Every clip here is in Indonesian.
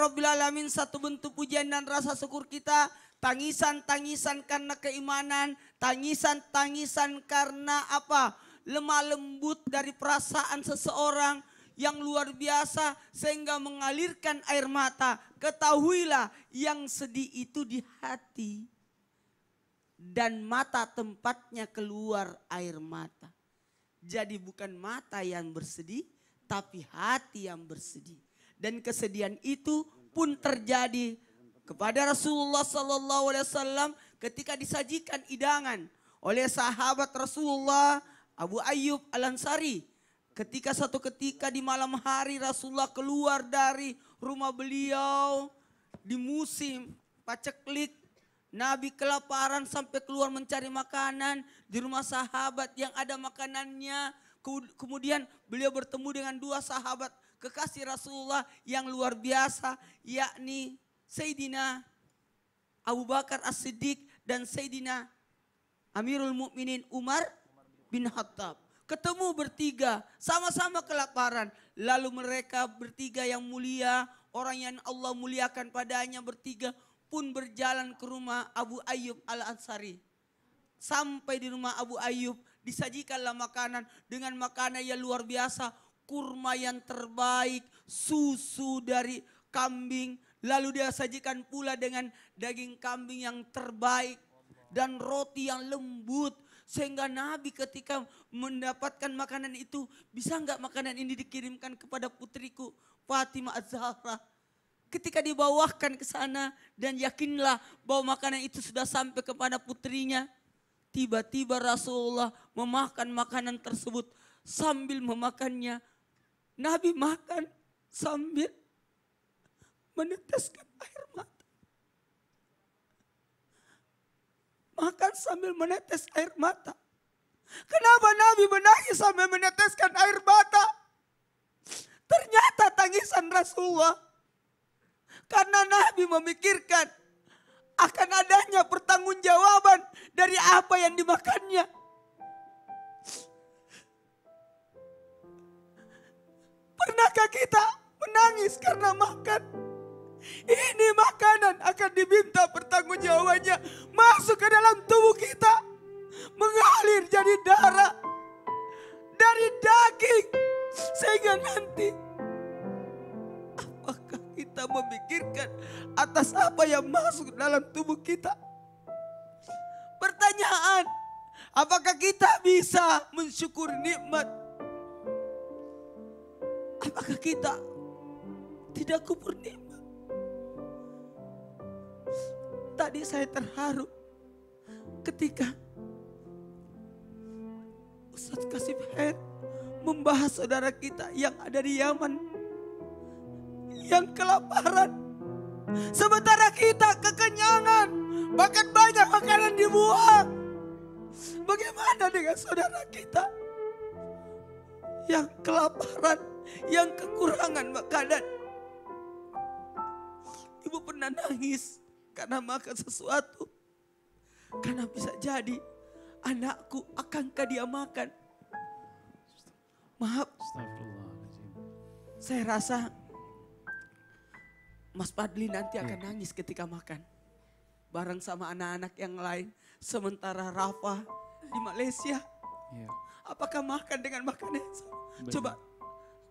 Alhamdulillahirrabbilalamin satu bentuk pujian dan rasa syukur kita. Tangisan-tangisan karena keimanan. Tangisan-tangisan karena apa? Lemah lembut dari perasaan seseorang yang luar biasa sehingga mengalirkan air mata. Ketahuilah yang sedih itu di hati. Dan mata tempatnya keluar air mata. Jadi bukan mata yang bersedih, tapi hati yang bersedih dan kesedihan itu pun terjadi kepada Rasulullah Sallallahu Alaihi Wasallam ketika disajikan hidangan oleh sahabat Rasulullah Abu Ayyub Al Ansari. Ketika satu ketika di malam hari Rasulullah keluar dari rumah beliau di musim paceklik Nabi kelaparan sampai keluar mencari makanan di rumah sahabat yang ada makanannya. Kemudian beliau bertemu dengan dua sahabat kekasih Rasulullah yang luar biasa yakni Sayyidina Abu Bakar As-Siddiq dan Sayyidina Amirul Mukminin Umar bin Khattab. Ketemu bertiga, sama-sama kelaparan. Lalu mereka bertiga yang mulia, orang yang Allah muliakan padanya bertiga pun berjalan ke rumah Abu Ayyub Al-Ansari. Sampai di rumah Abu Ayyub disajikanlah makanan dengan makanan yang luar biasa kurma yang terbaik, susu dari kambing, lalu dia sajikan pula dengan daging kambing yang terbaik dan roti yang lembut sehingga Nabi ketika mendapatkan makanan itu bisa nggak makanan ini dikirimkan kepada putriku Fatimah Az-Zahra? Ketika dibawakan ke sana dan yakinlah bahwa makanan itu sudah sampai kepada putrinya tiba-tiba Rasulullah memakan makanan tersebut sambil memakannya Nabi makan sambil meneteskan air mata. Makan sambil menetes air mata. Kenapa Nabi menangis sambil meneteskan air mata? Ternyata tangisan Rasulullah. Karena Nabi memikirkan akan adanya pertanggungjawaban dari apa yang dimakannya. Pernahkah kita menangis karena makan? Ini makanan akan diminta pertanggungjawabannya masuk ke dalam tubuh kita. Mengalir jadi darah. Dari daging. Sehingga nanti apakah kita memikirkan atas apa yang masuk dalam tubuh kita? Pertanyaan, apakah kita bisa mensyukur nikmat Apakah kita tidak kubur nikmat? Tadi saya terharu ketika Ustadz Kasih Head membahas saudara kita yang ada di Yaman. Yang kelaparan. Sementara kita kekenyangan. Bahkan banyak makanan dibuang. Bagaimana dengan saudara kita? Yang kelaparan yang kekurangan makanan. Ibu pernah nangis karena makan sesuatu. Karena bisa jadi anakku akankah dia makan. Maaf. Saya rasa Mas Padli nanti akan iya. nangis ketika makan. Bareng sama anak-anak yang lain. Sementara Rafa di Malaysia. Iya. Apakah makan dengan makanan yang sama? Coba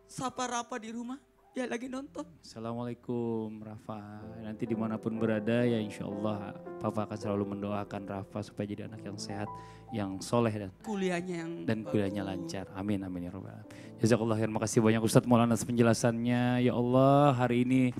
Sapa Rafa di rumah, ya lagi nonton. Assalamualaikum Rafa. Nanti di mana pun berada ya insya Allah Papa akan selalu mendoakan Rafa supaya jadi anak yang sehat, yang soleh dan kuliahnya yang dan kuliahnya lancar. Amin amin ya robbal. Jazakallah terima kasih banyak Ustadz Maulana atas penjelasannya. Ya Allah hari ini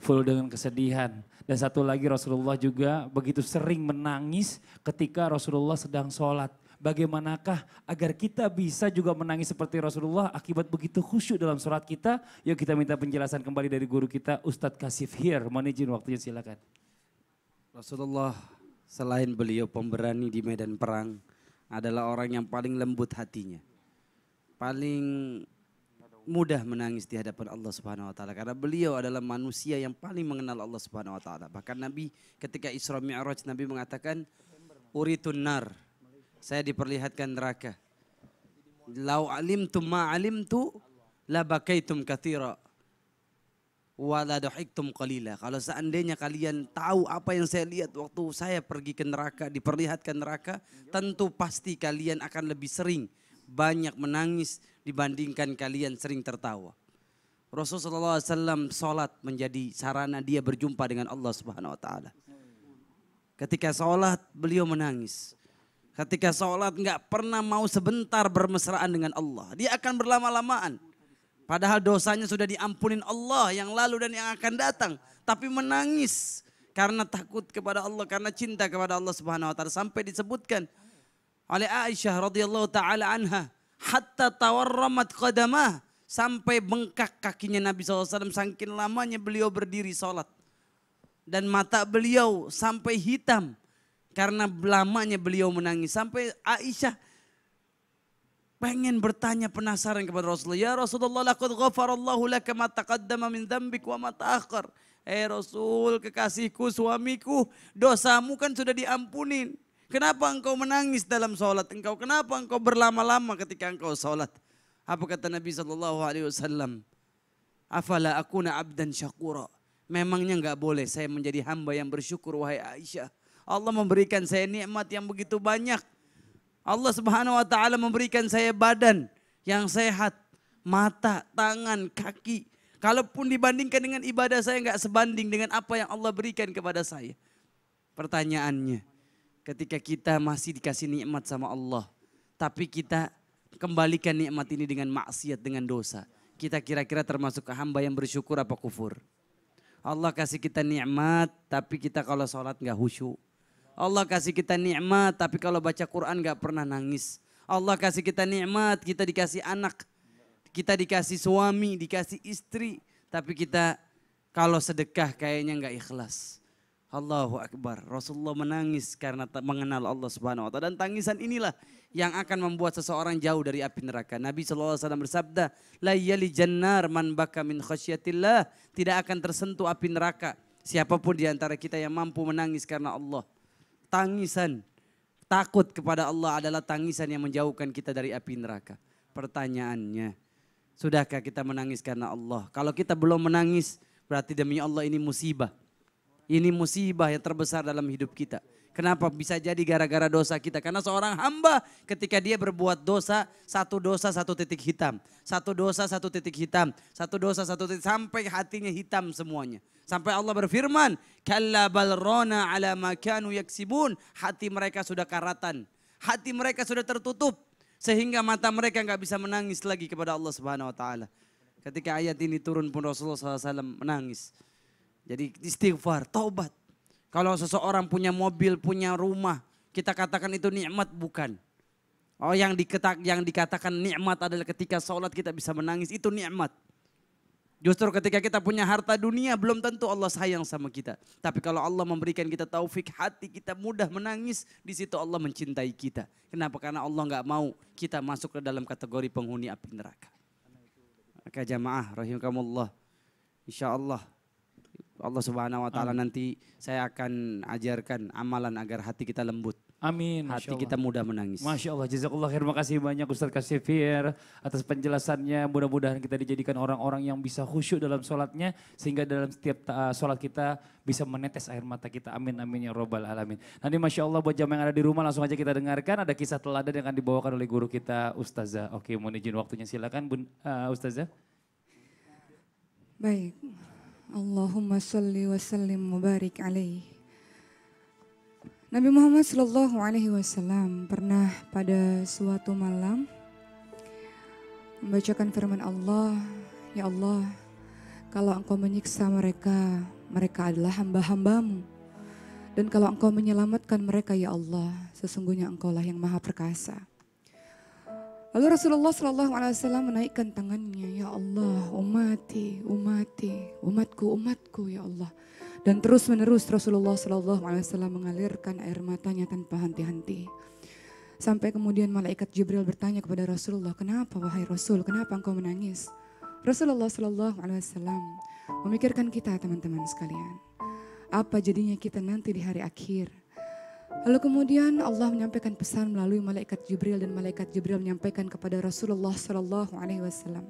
full dengan kesedihan. Dan satu lagi Rasulullah juga begitu sering menangis ketika Rasulullah sedang sholat bagaimanakah agar kita bisa juga menangis seperti Rasulullah akibat begitu khusyuk dalam surat kita. Yuk kita minta penjelasan kembali dari guru kita Ustadz Kasif Hir. Mohon izin waktunya silakan. Rasulullah selain beliau pemberani di medan perang adalah orang yang paling lembut hatinya. Paling mudah menangis di hadapan Allah Subhanahu wa taala karena beliau adalah manusia yang paling mengenal Allah Subhanahu wa taala. Bahkan Nabi ketika Isra Mi'raj Nabi mengatakan uritun nar saya diperlihatkan neraka. Lau alimtum ma alimtu la bakaitum kathira. wala dhahiktum qalila. Kalau seandainya kalian tahu apa yang saya lihat waktu saya pergi ke neraka, diperlihatkan neraka, tentu pasti kalian akan lebih sering banyak menangis dibandingkan kalian sering tertawa. Rasulullah SAW sholat menjadi sarana dia berjumpa dengan Allah Subhanahu Wa Taala. Ketika sholat beliau menangis. Ketika sholat nggak pernah mau sebentar bermesraan dengan Allah. Dia akan berlama-lamaan. Padahal dosanya sudah diampunin Allah yang lalu dan yang akan datang. Tapi menangis karena takut kepada Allah, karena cinta kepada Allah Subhanahu wa taala sampai disebutkan oleh Aisyah radhiyallahu taala anha hatta tawarramat qadamah sampai bengkak kakinya Nabi SAW saking lamanya beliau berdiri sholat dan mata beliau sampai hitam karena lamanya beliau menangis sampai Aisyah pengen bertanya penasaran kepada Rasulullah. Ya Rasulullah laqad ghafarallahu laka ma taqaddama min dzambik wa ma ta'akhkhar. Eh Rasul, kekasihku, suamiku, dosamu kan sudah diampunin. Kenapa engkau menangis dalam sholat engkau? Kenapa engkau berlama-lama ketika engkau sholat? Apa kata Nabi Shallallahu Alaihi Wasallam? Afala akuna abdan syakura. Memangnya nggak boleh saya menjadi hamba yang bersyukur wahai Aisyah. Allah memberikan saya nikmat yang begitu banyak. Allah Subhanahu wa taala memberikan saya badan yang sehat, mata, tangan, kaki. Kalaupun dibandingkan dengan ibadah saya nggak sebanding dengan apa yang Allah berikan kepada saya. Pertanyaannya, ketika kita masih dikasih nikmat sama Allah, tapi kita kembalikan nikmat ini dengan maksiat, dengan dosa. Kita kira-kira termasuk hamba yang bersyukur apa kufur? Allah kasih kita nikmat, tapi kita kalau sholat nggak khusyuk. Allah kasih kita nikmat tapi kalau baca Quran gak pernah nangis. Allah kasih kita nikmat, kita dikasih anak, kita dikasih suami, dikasih istri. Tapi kita kalau sedekah kayaknya gak ikhlas. Allahu Akbar. Rasulullah menangis karena mengenal Allah Subhanahu wa taala dan tangisan inilah yang akan membuat seseorang jauh dari api neraka. Nabi SAW bersabda, "La yali jannar man baka min khasyatillah." Tidak akan tersentuh api neraka siapa pun di antara kita yang mampu menangis karena Allah tangisan takut kepada Allah adalah tangisan yang menjauhkan kita dari api neraka. Pertanyaannya, sudahkah kita menangis karena Allah? Kalau kita belum menangis, berarti demi Allah ini musibah. Ini musibah yang terbesar dalam hidup kita. Kenapa bisa jadi gara-gara dosa kita? Karena seorang hamba ketika dia berbuat dosa, satu dosa satu titik hitam. Satu dosa satu titik hitam. Satu dosa satu titik sampai hatinya hitam semuanya. Sampai Allah berfirman, "Kalla bal rona ala makanu yaksibun." Hati mereka sudah karatan. Hati mereka sudah tertutup sehingga mata mereka nggak bisa menangis lagi kepada Allah Subhanahu wa taala. Ketika ayat ini turun pun Rasulullah SAW menangis. Jadi istighfar, taubat. Kalau seseorang punya mobil, punya rumah, kita katakan itu nikmat bukan. Oh yang, diketak, yang dikatakan nikmat adalah ketika sholat kita bisa menangis, itu nikmat. Justru ketika kita punya harta dunia belum tentu Allah sayang sama kita. Tapi kalau Allah memberikan kita taufik hati kita mudah menangis, di situ Allah mencintai kita. Kenapa? Karena Allah nggak mau kita masuk ke dalam kategori penghuni api neraka. Maka jamaah rahimahumullah. Insya Allah Allah Subhanahu wa taala nanti saya akan ajarkan amalan agar hati kita lembut. Amin. Hati kita mudah menangis. Masya Allah, jazakallah khair. Terima kasih banyak Ustaz Kasifir atas penjelasannya. Mudah-mudahan kita dijadikan orang-orang yang bisa khusyuk dalam sholatnya. Sehingga dalam setiap uh, sholat kita bisa menetes air mata kita. Amin, amin ya robbal alamin. Nanti Masya Allah buat jamaah yang ada di rumah langsung aja kita dengarkan. Ada kisah teladan yang akan dibawakan oleh guru kita Ustazah. Oke, mohon izin waktunya silakan Bun, uh, Ustazah. Baik. Allahumma salli wa sallim mubarik alaih. Nabi Muhammad Shallallahu Alaihi Wasallam pernah pada suatu malam membacakan firman Allah, Ya Allah, kalau engkau menyiksa mereka, mereka adalah hamba-hambamu. Dan kalau engkau menyelamatkan mereka, Ya Allah, sesungguhnya engkaulah yang maha perkasa. Lalu Rasulullah Shallallahu Alaihi Wasallam menaikkan tangannya, Ya Allah, umati, umati, umatku, umatku, Ya Allah. Dan terus menerus Rasulullah Shallallahu Alaihi Wasallam mengalirkan air matanya tanpa henti-henti. Sampai kemudian malaikat Jibril bertanya kepada Rasulullah, kenapa wahai Rasul, kenapa engkau menangis? Rasulullah Shallallahu Alaihi Wasallam memikirkan kita teman-teman sekalian. Apa jadinya kita nanti di hari akhir? Lalu kemudian Allah menyampaikan pesan melalui malaikat Jibril dan malaikat Jibril menyampaikan kepada Rasulullah Shallallahu Alaihi Wasallam,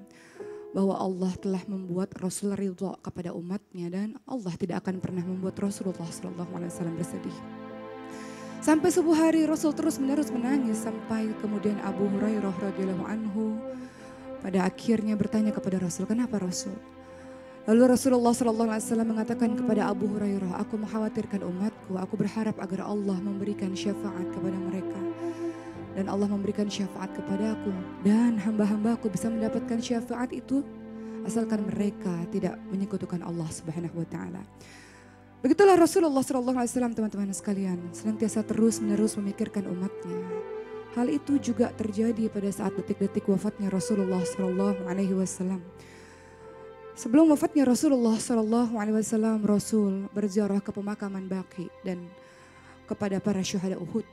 bahwa Allah telah membuat Rasul ridha kepada umatnya dan Allah tidak akan pernah membuat Rasulullah SAW bersedih. Sampai subuh hari Rasul terus menerus menangis sampai kemudian Abu Hurairah radhiyallahu anhu pada akhirnya bertanya kepada Rasul, "Kenapa Rasul?" Lalu Rasulullah SAW mengatakan kepada Abu Hurairah, "Aku mengkhawatirkan umatku, aku berharap agar Allah memberikan syafaat kepada mereka." Dan Allah memberikan syafaat kepada aku dan hamba-hambaku bisa mendapatkan syafaat itu asalkan mereka tidak menyekutukan Allah Subhanahu wa taala. Begitulah Rasulullah SAW teman-teman sekalian senantiasa terus menerus memikirkan umatnya. Hal itu juga terjadi pada saat detik-detik wafatnya Rasulullah SAW. Sebelum wafatnya Rasulullah SAW, Rasul berziarah ke pemakaman Baqi dan kepada para syuhada Uhud.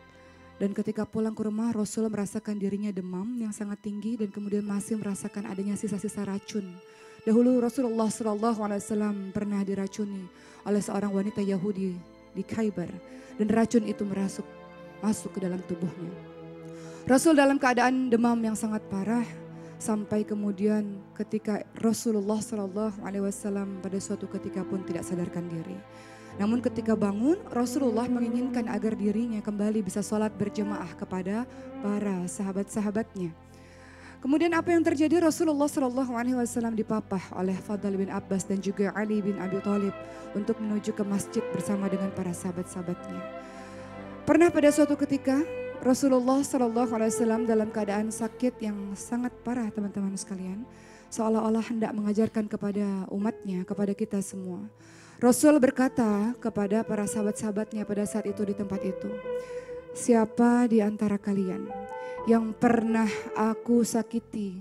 Dan ketika pulang ke rumah, Rasul merasakan dirinya demam yang sangat tinggi dan kemudian masih merasakan adanya sisa-sisa racun. Dahulu Rasulullah SAW pernah diracuni oleh seorang wanita Yahudi di Khaybar dan racun itu merasuk masuk ke dalam tubuhnya. Rasul dalam keadaan demam yang sangat parah sampai kemudian ketika Rasulullah Shallallahu Alaihi Wasallam pada suatu ketika pun tidak sadarkan diri. Namun ketika bangun, Rasulullah menginginkan agar dirinya kembali bisa sholat berjemaah kepada para sahabat-sahabatnya. Kemudian apa yang terjadi Rasulullah Shallallahu Alaihi Wasallam dipapah oleh Fadl bin Abbas dan juga Ali bin Abi Thalib untuk menuju ke masjid bersama dengan para sahabat-sahabatnya. Pernah pada suatu ketika Rasulullah Shallallahu Alaihi Wasallam dalam keadaan sakit yang sangat parah teman-teman sekalian, seolah-olah hendak mengajarkan kepada umatnya, kepada kita semua. Rasul berkata kepada para sahabat-sahabatnya pada saat itu di tempat itu, siapa di antara kalian yang pernah aku sakiti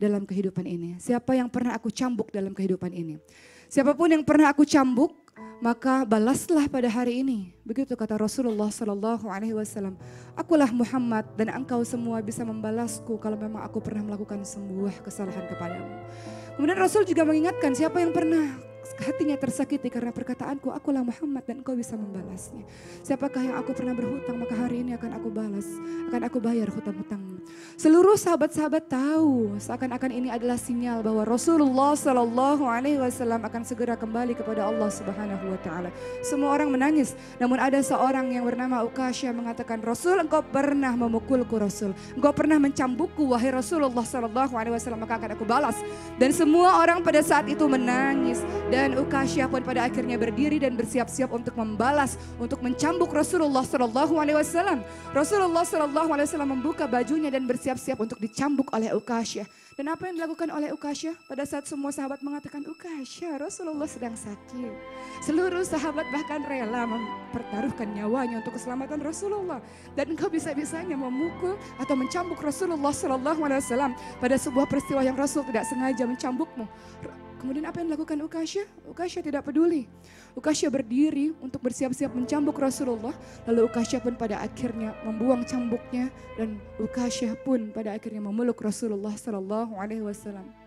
dalam kehidupan ini? Siapa yang pernah aku cambuk dalam kehidupan ini? Siapa pun yang pernah aku cambuk, maka balaslah pada hari ini. Begitu kata Rasulullah Sallallahu Alaihi Wasallam. Akulah Muhammad dan engkau semua bisa membalasku kalau memang aku pernah melakukan sebuah kesalahan kepadamu. Kemudian Rasul juga mengingatkan siapa yang pernah hatinya tersakiti karena perkataanku, akulah Muhammad dan engkau bisa membalasnya. Siapakah yang aku pernah berhutang, maka hari ini akan aku balas, akan aku bayar hutang-hutangmu. Seluruh sahabat-sahabat tahu seakan-akan ini adalah sinyal bahwa Rasulullah Shallallahu Alaihi Wasallam akan segera kembali kepada Allah Subhanahu Wa Taala. Semua orang menangis, namun ada seorang yang bernama Ukasya mengatakan, Rasul engkau pernah memukulku Rasul, engkau pernah mencambukku wahai Rasulullah Shallallahu Alaihi Wasallam maka akan aku balas. Dan semua orang pada saat itu menangis dan Ukasya pun pada akhirnya berdiri dan bersiap-siap untuk membalas, untuk mencambuk Rasulullah Shallallahu Alaihi Wasallam. Rasulullah Shallallahu Alaihi Wasallam membuka bajunya dan bersiap-siap untuk dicambuk oleh Ukasya. Dan apa yang dilakukan oleh Ukasya? Pada saat semua sahabat mengatakan Ukasya, Rasulullah sedang sakit. Seluruh sahabat bahkan rela mempertaruhkan nyawanya untuk keselamatan Rasulullah. Dan engkau bisa-bisanya memukul atau mencambuk Rasulullah Shallallahu Alaihi Wasallam pada sebuah peristiwa yang Rasul tidak sengaja mencambukmu. Kemudian apa yang dilakukan Ukasya? Ukasya tidak peduli. Ukasya berdiri untuk bersiap-siap mencambuk Rasulullah. Lalu Ukasya pun pada akhirnya membuang cambuknya dan Ukasya pun pada akhirnya memeluk Rasulullah Sallallahu Alaihi Wasallam.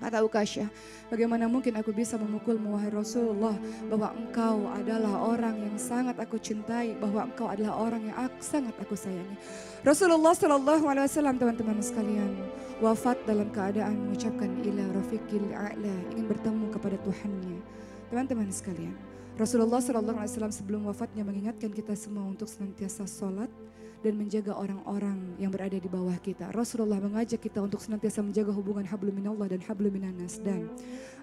Kata Ukasya, bagaimana mungkin aku bisa memukulmu wahai Rasulullah bahwa engkau adalah orang yang sangat aku cintai, bahwa engkau adalah orang yang aku, sangat aku sayangi. Rasulullah Shallallahu Alaihi Wasallam teman-teman sekalian wafat dalam keadaan mengucapkan ila rafiqil a'la ingin bertemu kepada Tuhannya. Teman-teman sekalian, Rasulullah Shallallahu Alaihi Wasallam sebelum wafatnya mengingatkan kita semua untuk senantiasa sholat, dan menjaga orang-orang yang berada di bawah kita. Rasulullah mengajak kita untuk senantiasa menjaga hubungan hablum minallah dan hablum minanas. Dan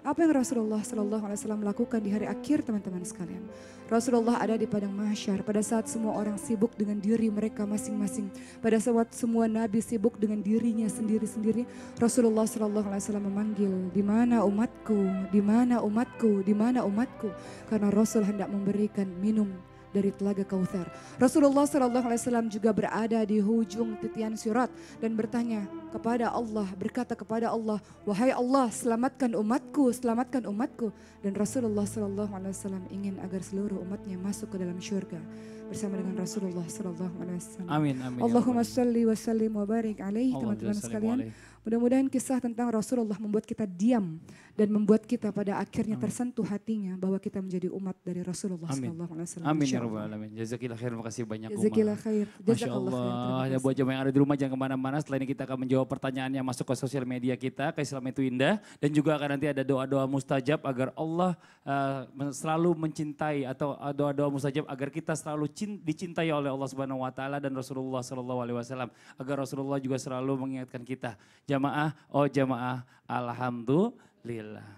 apa yang Rasulullah Sallallahu Alaihi Wasallam lakukan di hari akhir teman-teman sekalian. Rasulullah ada di padang mahsyar pada saat semua orang sibuk dengan diri mereka masing-masing. Pada saat semua nabi sibuk dengan dirinya sendiri-sendiri. Rasulullah Sallallahu Alaihi Wasallam memanggil, di mana umatku, di mana umatku, di mana umatku. Karena Rasul hendak memberikan minum dari telaga Kautsar. Rasulullah Wasallam juga berada di hujung titian surat dan bertanya kepada Allah, berkata kepada Allah, wahai Allah selamatkan umatku, selamatkan umatku. Dan Rasulullah Shallallahu Alaihi Wasallam ingin agar seluruh umatnya masuk ke dalam syurga bersama dengan Rasulullah Sallallahu Alaihi Wasallam. Amin, amin. ya Allahumma salli wa sallim wa barik alaihi teman-teman sekalian. alaihi. Mudah-mudahan kisah tentang Rasulullah membuat kita diam dan membuat kita pada akhirnya tersentuh hatinya bahwa kita menjadi umat dari Rasulullah Amin. sallallahu alaihi wasallam. Amin ya Rabbal. Alamin. Jazakillah khair, makasih banyak. Jazakillah khair. Masya Jazakallah khair. Allah, ya buat jemaah yang ada di rumah jangan ke mana-mana. Setelah ini kita akan menjawab pertanyaan yang masuk ke sosial media kita, ke Islam itu indah. Dan juga akan nanti ada doa-doa mustajab agar Allah uh, selalu mencintai atau uh, doa-doa mustajab agar kita selalu cin- dicintai oleh Allah Subhanahu Wa Taala dan Rasulullah Sallallahu Alaihi Wasallam. Agar Rasulullah juga selalu mengingatkan kita, jamaah, oh jamaah, alhamdulillah.